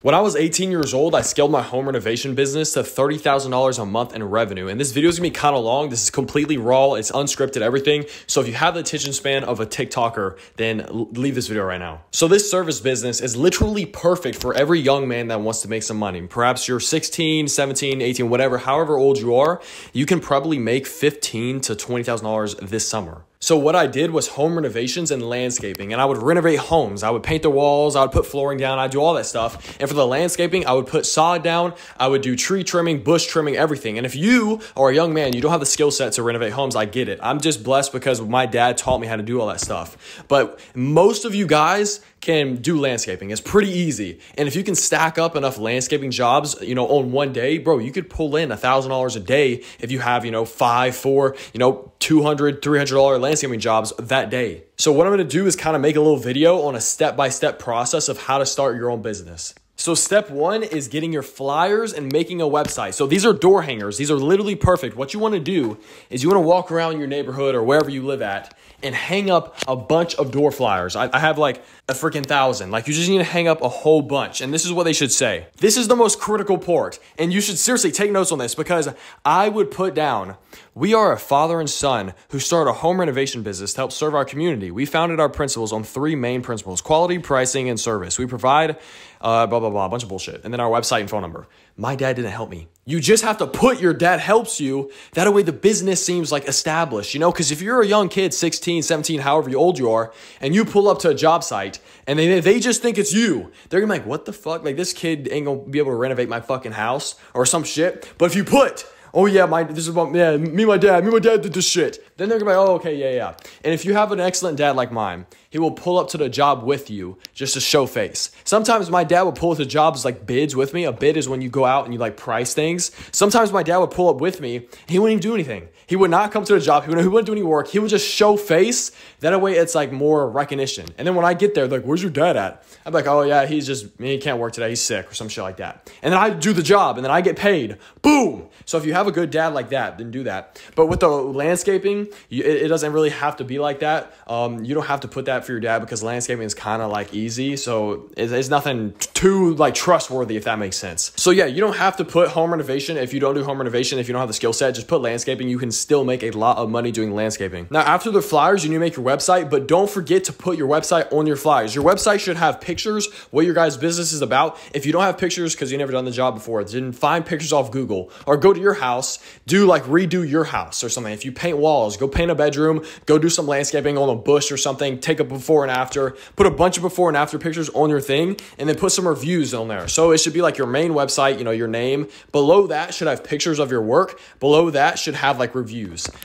When I was 18 years old, I scaled my home renovation business to $30,000 a month in revenue. And this video is gonna be kind of long. This is completely raw, it's unscripted, everything. So if you have the attention span of a TikToker, then leave this video right now. So this service business is literally perfect for every young man that wants to make some money. Perhaps you're 16, 17, 18, whatever, however old you are, you can probably make 15 to $20,000 this summer. So what I did was home renovations and landscaping, and I would renovate homes. I would paint the walls, I would put flooring down, I'd do all that stuff. And for the landscaping, I would put sod down, I would do tree trimming, bush trimming, everything. And if you are a young man, you don't have the skill set to renovate homes, I get it. I'm just blessed because my dad taught me how to do all that stuff. But most of you guys can do landscaping. It's pretty easy. And if you can stack up enough landscaping jobs, you know, on one day, bro, you could pull in a thousand dollars a day if you have, you know, five, four, you know, 200, 300 dollar landscaping jobs that day. So what I'm to do is kind of make a little video on a step-by-step process of how to start your own business. So step one is getting your flyers and making a website. So these are door hangers. These are literally perfect. What you want to do is you want to walk around your neighborhood or wherever you live at and hang up a bunch of door flyers. I, I have like a freaking thousand. Like you just need to hang up a whole bunch. And this is what they should say. This is the most critical part. And you should seriously take notes on this because I would put down, we are a father and son who started a home renovation business to help serve our community. We founded our principles on three main principles, quality, pricing, and service. We provide uh, blah, blah, blah, a bunch of bullshit. And then our website and phone number. My dad didn't help me. You just have to put your dad helps you. That way the business seems like established, you know? Because if you're a young kid, 16, 17, however old you are, and you pull up to a job site and they, they just think it's you, they're gonna be like, what the fuck? Like this kid ain't gonna be able to renovate my fucking house or some shit. But if you put, oh yeah, my this is about yeah, me my dad, me my dad did this shit. Then they're gonna be like, oh okay, yeah, yeah. And if you have an excellent dad like mine, he will pull up to the job with you just to show face. Sometimes my dad would pull up to jobs like bids with me. A bid is when you go out and you like price things. Sometimes my dad would pull up with me. He wouldn't even do anything. He would not come to the job. He wouldn't, he wouldn't do any work. He would just show face. That way it's like more recognition. And then when I get there, like, where's your dad at? I'm like, oh yeah, he's just, he can't work today. He's sick or some shit like that. And then I do the job and then I get paid. Boom. So if you have a good dad like that, then do that. But with the landscaping, you, it, it, doesn't really have to be like that. Um, you don't have to put that for your dad because landscaping is kind of like easy. So it's, it's nothing too like trustworthy, if that makes sense. So yeah, you don't have to put home renovation if you don't do home renovation. If you don't have the skill set, just put landscaping. You can still make a lot of money doing landscaping. Now, after the flyers, you need to make your website, but don't forget to put your website on your flyers. Your website should have pictures, what your guys' business is about. If you don't have pictures because you never done the job before, then find pictures off Google or go to your house, do like redo your house or something. If you paint walls, go paint a bedroom, go do some landscaping on a bush or something, take a before and after, put a bunch of before and after pictures on your thing, and then put some reviews on there. So it should be like your main website, you know, your name. Below that should have pictures of your work. Below that should have like reviews.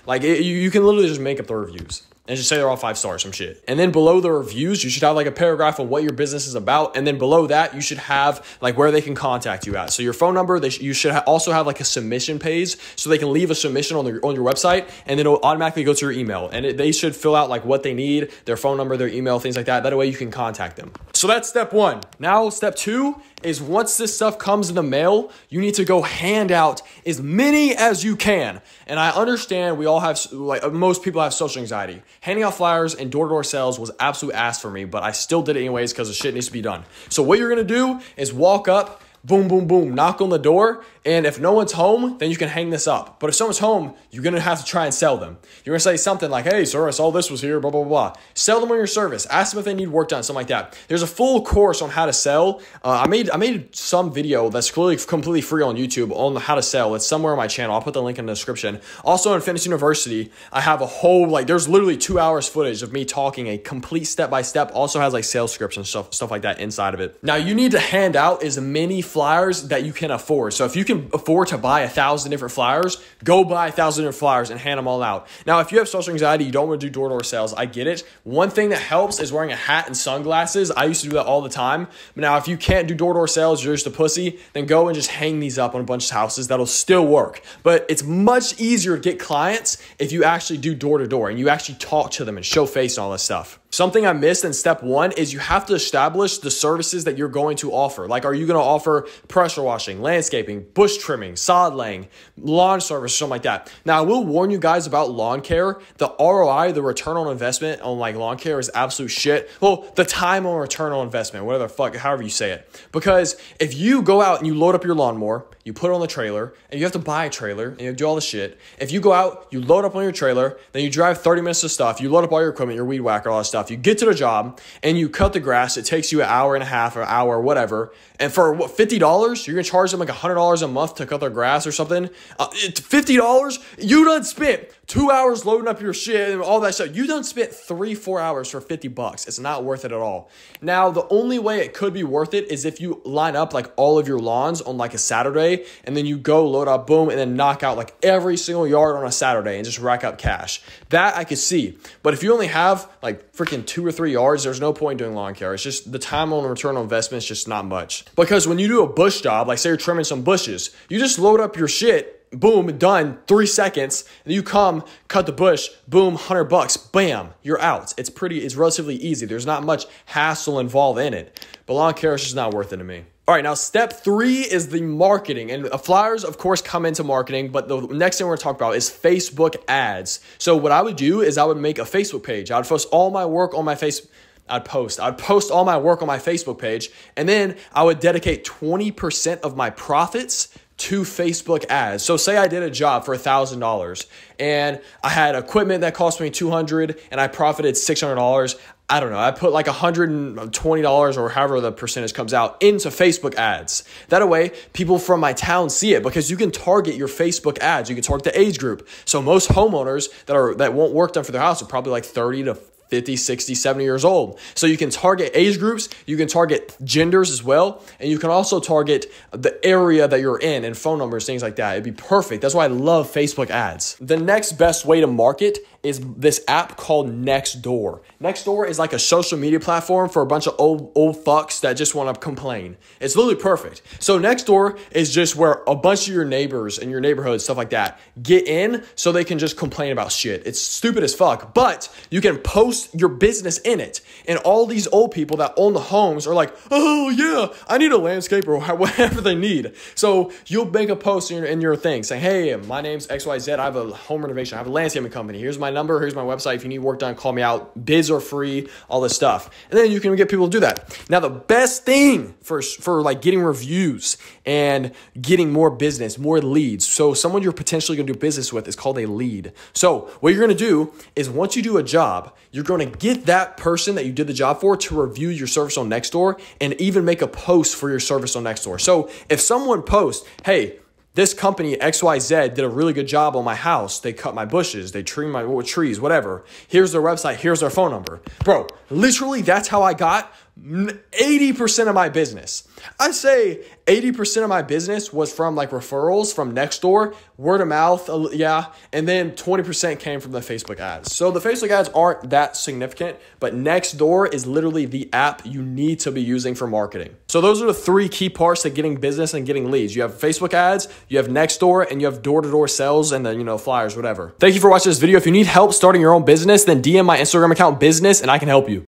Like it, you, you can literally just make up the reviews and just say they're all five stars, some shit. And then below the reviews, you should have like a paragraph of what your business is about. And then below that, you should have like where they can contact you at. So your phone number, they sh- you should ha- also have like a submission page so they can leave a submission on, the, on your website and then it'll automatically go to your email. And it, they should fill out like what they need, their phone number, their email, things like that. That way you can contact them. So that's step one. Now, step two is once this stuff comes in the mail, you need to go hand out as many as you can. And I understand we all have, like, uh, most people have social anxiety. Handing out flyers and door to door sales was absolute ass for me, but I still did it anyways because the shit needs to be done. So, what you're gonna do is walk up boom, boom, boom, knock on the door. And if no one's home, then you can hang this up. But if someone's home, you're gonna have to try and sell them. You're gonna say something like, hey, sir, I saw this was here, blah, blah, blah. Sell them on your service. Ask them if they need work done, something like that. There's a full course on how to sell. Uh, I made I made some video that's completely, completely free on YouTube on how to sell. It's somewhere on my channel. I'll put the link in the description. Also, in Fitness University, I have a whole, like, there's literally two hours footage of me talking a complete step by step. Also has like sales scripts and stuff, stuff like that inside of it. Now, you need to hand out as many flyers that you can afford. So if you can afford to buy a thousand different flyers, go buy a thousand different flyers and hand them all out. Now, if you have social anxiety, you don't want to do door to door sales, I get it. One thing that helps is wearing a hat and sunglasses. I used to do that all the time. But now, if you can't do door to door sales, you're just a pussy, then go and just hang these up on a bunch of houses. That'll still work. But it's much easier to get clients if you actually do door to door and you actually talk to them and show face and all this stuff. Something I missed in step one is you have to establish the services that you're going to offer. Like, are you going to offer pressure washing, landscaping, bush trimming, sod laying, lawn service, something like that. Now, I will warn you guys about lawn care. The ROI, the return on investment on like lawn care is absolute shit. Well, the time on return on investment, whatever the fuck, however you say it. Because if you go out and you load up your lawnmower, you put it on the trailer, and you have to buy a trailer, and you do all the shit. If you go out, you load up on your trailer, then you drive 30 minutes of stuff, you load up all your equipment, your weed whacker, all that stuff, you get to the job, and you cut the grass, it takes you an hour and a half, or an hour, whatever, and for what, $50, you're gonna charge them like $100 a month to cut their grass or something? Uh, $50? You done spent two hours loading up your shit and all that stuff. You done spent three, four hours for 50 bucks. It's not worth it at all. Now, the only way it could be worth it is if you line up like all of your lawns on like a Saturday and then you go load up, boom, and then knock out like every single yard on a Saturday and just rack up cash. That I could see. But if you only have like freaking two or three yards, there's no point doing lawn care. It's just the time on return on investment is just not much. Because when you do a bush job, like say you're trimming some bushes, you just load up your shit boom, done, three seconds. And you come, cut the bush, boom, 100 bucks, bam, you're out. It's pretty, it's relatively easy. There's not much hassle involved in it. But lawn care is just not worth it to me. All right, now step three is the marketing. And flyers, of course, come into marketing, but the next thing we're gonna talk about is Facebook ads. So, what I would do is I would make a Facebook page. I would post all my work on my Facebook. I'd post. I'd post all my work on my Facebook page, and then I would dedicate 20% of my profits to Facebook ads. So say I did a job for $1,000 and I had equipment that cost me 200 and I profited $600. I don't know. I put like $120 or however the percentage comes out into Facebook ads. That way, people from my town see it because you can target your Facebook ads. You can target the age group. So most homeowners that are that won't work done for their house are probably like 30 to 50, 60, 70 years old. So you can target age groups, you can target genders as well, and you can also target the area that you're in and phone numbers, things like that. It'd be perfect. That's why I love Facebook ads. The next best way to market is this app called Nextdoor. Nextdoor is like a social media platform for a bunch of old old fucks that just want to complain. It's literally perfect. So Nextdoor is just where a bunch of your neighbors and your neighborhood stuff like that get in so they can just complain about shit. It's stupid as fuck, but you can post your business in it. And all these old people that own the homes are like, "Oh yeah, I need a landscaper or whatever they need." So you'll make a post in your, in your thing saying, "Hey, my name's XYZ. I have a home renovation. I have a landscaping company. Here's my number. Here's my website. If you need work done, call me out. Bids are free, all this stuff. And then you can get people to do that. Now, the best thing for, for like getting reviews and getting more business, more leads. So someone you're potentially going to do business with is called a lead. So what you're going to do is once you do a job, you're going to get that person that you did the job for to review your service on Nextdoor and even make a post for your service on Nextdoor. So if someone posts, hey, this company XYZ did a really good job on my house. They cut my bushes, they trimmed my trees, whatever. Here's their website, here's their phone number. Bro, literally that's how I got 80% of my business. I say 80% of my business was from like referrals from Nextdoor, word of mouth, uh, yeah, and then 20% came from the Facebook ads. So the Facebook ads aren't that significant, but Nextdoor is literally the app you need to be using for marketing. So those are the three key parts to getting business and getting leads. You have Facebook ads, you have Nextdoor, and you have door-to-door sales and then, you know, flyers, whatever. Thank you for watching this video. If you need help starting your own business, then DM my Instagram account business and I can help you.